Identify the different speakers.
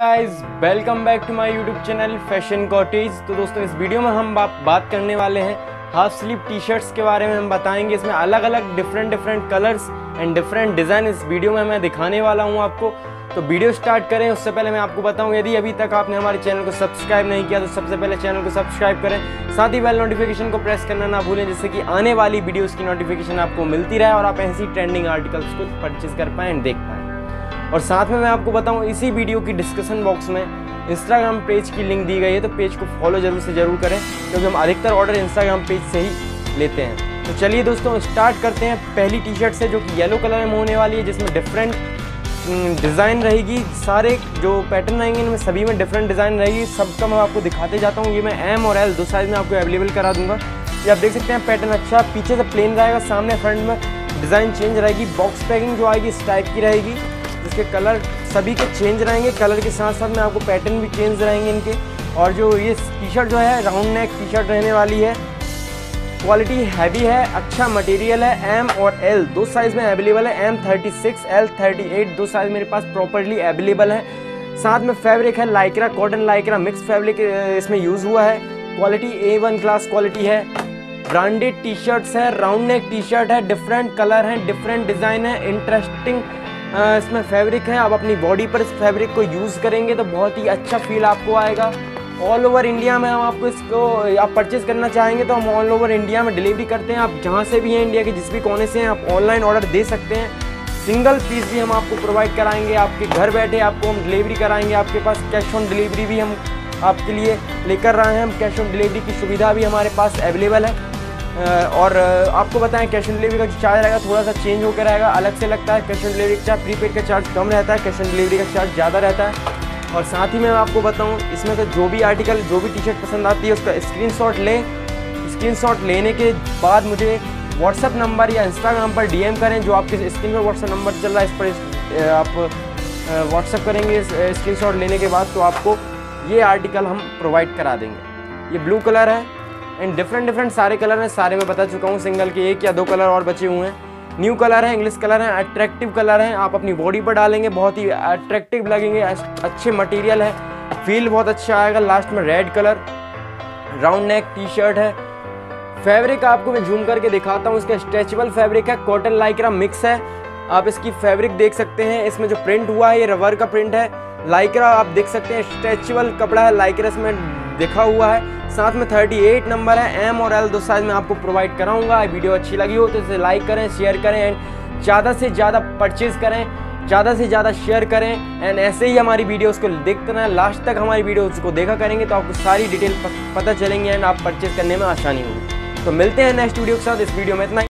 Speaker 1: Guys welcome back to my YouTube channel fashion cottage तो दोस्तों इस वीडियो में हम बा, बात करने वाले हैं हाफ़ स्लीव टी शर्ट्स के बारे में। हम बताएँगे इसमें अलग अलग different different colours and different design इस वीडियो में मैं दिखाने वाला हूँ आपको। तो वीडियो स्टार्ट करें उससे पहले मैं आपको बताऊँ यदि अभी तक आपने हमारे चैनल को सब्सक्राइब नहीं किया तो सबसे पहले चैनल को सब्सक्राइब करें। साथ ही बेल नोटिफिकेशन को प्रेस करना ना भूलें जिससे कि आने वाली वीडियोज़ की नोटिफिकेशन आपको मिलती रहे और आप ऐसी ट्रेंडिंग आर्टिकल्स को परचेज कर पाएँ एंड देख पाएँ। और साथ में मैं आपको बताऊँ, इसी वीडियो की डिस्क्रिप्शन बॉक्स में इंस्टाग्राम पेज की लिंक दी गई है तो पेज को फॉलो ज़रूर से ज़रूर करें, क्योंकि हम अधिकतर ऑर्डर इंस्टाग्राम पेज से ही लेते हैं। तो चलिए दोस्तों स्टार्ट करते हैं। पहली टी शर्ट से जो कि येलो कलर में होने वाली है, जिसमें डिफरेंट डिज़ाइन रहेगी। सारे जो पैटर्न रहेंगे इनमें सभी में डिफरेंट डिज़ाइन रहेगी। सबका मैं आपको दिखाते जाता हूँ। ये मैं एम और एल दो साइज़ में आपको अवेलेबल करा दूँगा। ये आप देख सकते हैं पैटर्न अच्छा पीछे से प्लेन रहेगा, सामने फ्रंट में डिज़ाइन चेंज रहेगी। बॉक्स पैकिंग जो आएगी इस टाइप की रहेगी। जिसके कलर सभी के चेंज रहेंगे। कलर के साथ साथ में आपको पैटर्न भी चेंज रहेंगे इनके। और जो ये टी शर्ट जो है राउंड नेक टी शर्ट रहने वाली है। क्वालिटी हैवी है अच्छा मटेरियल है एम और एल दो साइज़ में अवेलेबल है। M thirty six L thirty eight दो साइज़ मेरे पास प्रॉपरली अवेलेबल है। साथ में फैब्रिक है Lycra cotton Lycra mix fabric इसमें यूज़ हुआ है। Quality A one class quality है। ब्रांडेड टी शर्ट्स है राउंड नेक टी शर्ट है डिफरेंट कलर है डिफरेंट डिज़ाइन है इंटरेस्टिंग इसमें फैब्रिक है, आप अपनी बॉडी पर इस फैब्रिक को यूज़ करेंगे तो बहुत ही अच्छा फील आपको आएगा। ऑल ओवर इंडिया में हम आपको इसको, आप परचेज़ करना चाहेंगे तो हम ऑल ओवर इंडिया में डिलीवरी करते हैं। आप जहाँ से भी हैं इंडिया के जिस भी कोने से हैं, आप ऑनलाइन ऑर्डर दे सकते हैं। सिंगल पीस भी हम आपको प्रोवाइड कराएँगे, आपके घर बैठे आपको हम डिलीवरी कराएँगे, आपके पास कैश ऑन डिलीवरी भी हम आपके लिए लेकर रहे हैं। हम कैश ऑन डिलीवरी की सुविधा भी हमारे पास अवेलेबल है। और आपको बताएँ कैश ऑन डिलीवरी का जो चार्ज रहेगा, थोड़ा सा चेंज होकर रहेगा, अलग से लगता है कैश ऑन डिलीवरी का चार्ज प्रीपेड का चार्ज कम रहता है कैश ऑन डिलीवरी का चार्ज ज़्यादा रहता है। और साथ ही मैं आपको बताऊँ, इसमें से जो भी आर्टिकल जो भी टी शर्ट पसंद आती है, उसका स्क्रीनशॉट लें। स्क्रीनशॉट लेने के बाद मुझे व्हाट्सअप नंबर या इंस्टाग्राम पर डीएम करें, जो आपके स्क्रीन पर व्हाट्सअप नंबर चल रहा है, इस पर आप व्हाट्सअप करेंगे स्क्रीनशॉट लेने के बाद तो आपको ये आर्टिकल हम प्रोवाइड करा देंगे। ये ब्लू कलर है। एंड डिफरेंट डिफरेंट सारे कलर हैं, सारे मैं बता चुका हूँ सिंगल के एक या दो कलर और बचे हुए हैं। न्यू कलर है इंग्लिश कलर है अट्रैक्टिव कलर है, आप अपनी बॉडी पर डालेंगे, बहुत ही अट्रैक्टिव लगेंगे अच्छे मटेरियल है। फील बहुत अच्छा आएगा लास्ट में red colour round neck T shirt है। फैब्रिक आपको मैं जूम करके दिखाता हूँ, इसका स्ट्रेचेबल फैब्रिक है कॉटन लाइक्रा मिक्स है। आप इसकी फैब्रिक देख सकते हैं, इसमें जो प्रिंट हुआ है, ये रबर का प्रिंट है। लाइक्रा आप देख सकते हैं स्ट्रेचेबल कपड़ा है लाइक्रा इसमें देखा हुआ है। साथ में 38 नंबर है एम और एल दो साइज़ में आपको प्रोवाइड कराऊँगा। वीडियो अच्छी लगी हो तो इसे लाइक करें शेयर करें एंड ज़्यादा से ज़्यादा परचेज करें, ज़्यादा से ज़्यादा शेयर करें एंड ऐसे ही हमारी वीडियोस को देखते रहें। लास्ट तक हमारी वीडियोस को देखा करेंगे तो आपको सारी डिटेल पता चलेंगे एंड आप परचेज करने में आसानी होगी। तो मिलते हैं नेक्स्ट वीडियो के साथ। इस वीडियो में इतना